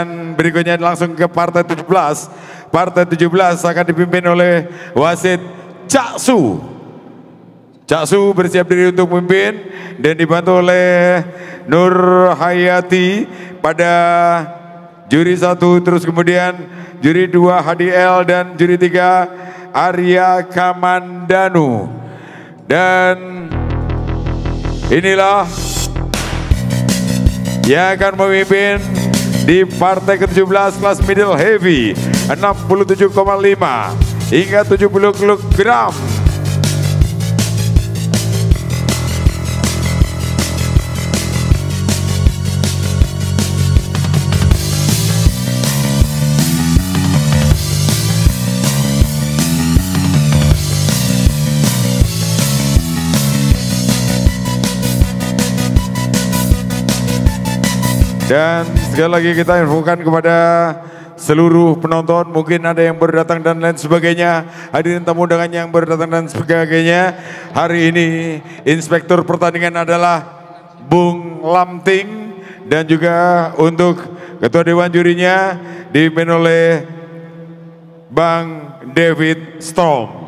Dan berikutnya langsung ke partai 17. Partai 17 akan dipimpin oleh wasit Cak Su. Cak Su bersiap diri untuk memimpin dan dibantu oleh Nur Hayati pada juri satu terus kemudian juri dua HDL dan juri tiga Arya Kamandanu dan inilah yang akan memimpin di partai ke-17 kelas middle heavy 67,5 hingga 70 kg Dan sekali lagi kita infokan kepada seluruh penonton mungkin ada yang baru datang dan lain sebagainya. Hadirin tamu undangan yang baru datang dan sebagainya. Hari ini inspektur pertandingan adalah Bung Lamting. Dan juga untuk ketua dewan jurinya dipimpin oleh Bang David Storm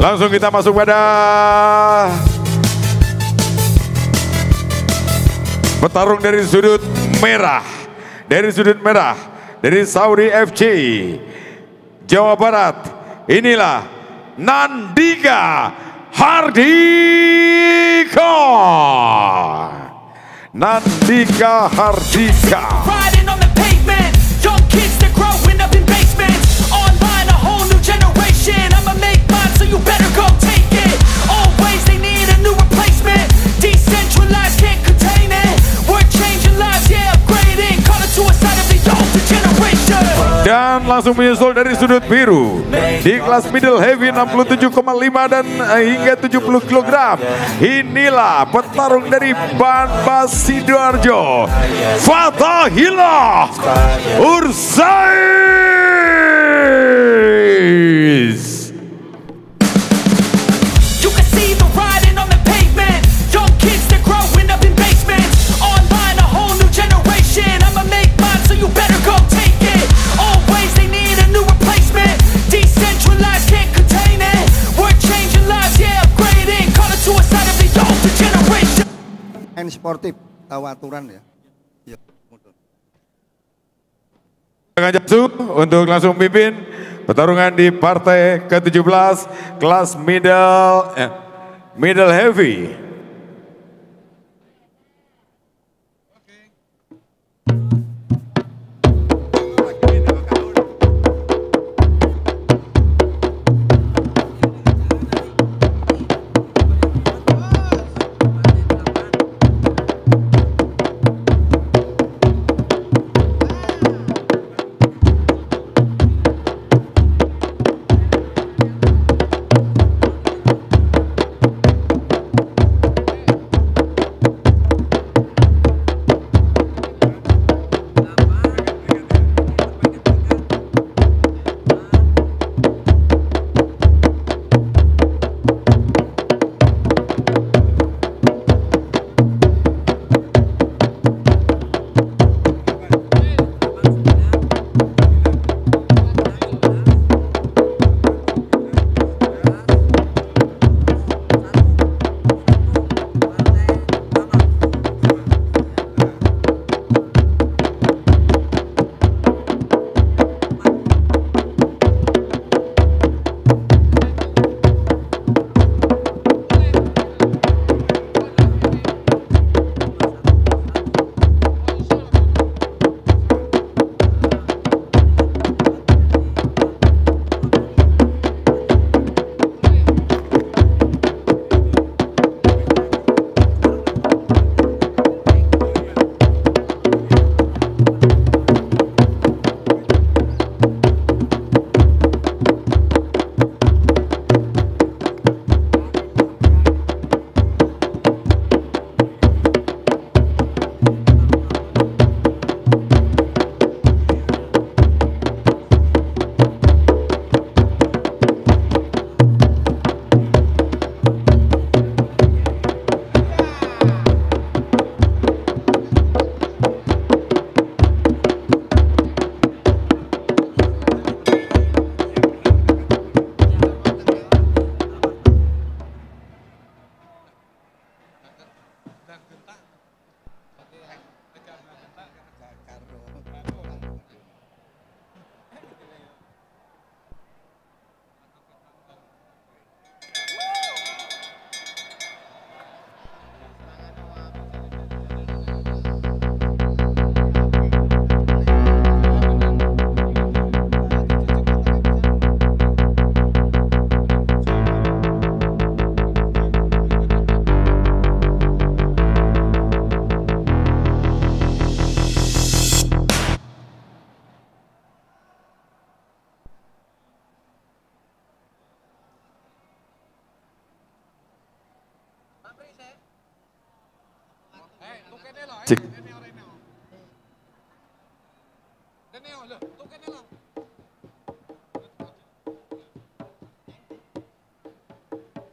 Langsung kita masuk pada petarung dari sudut merah. Dari sudut merah, dari Saudi FC Jawa Barat. Inilah Nandika Hardika. Nandika Hardika. Menyusul dari sudut biru di kelas middle heavy 67,5 dan eh, hingga 70 kg. Inilah petarung dari Banbas Sidoarjo, Fatahila Ursais. Sportif tahu aturan ya. Mundur. Dengan Jaksu untuk langsung pimpin pertarungan di partai ke-17 kelas middle eh, middle heavy.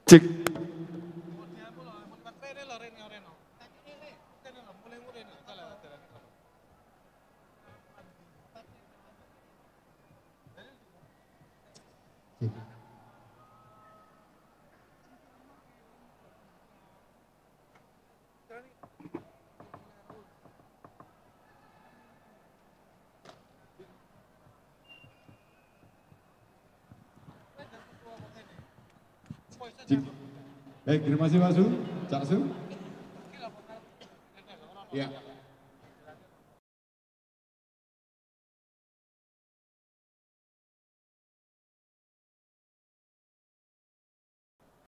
Cik. Thank you. Baik, terima kasih Pak Su. Cak Su. Ya.